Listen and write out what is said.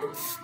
Oh,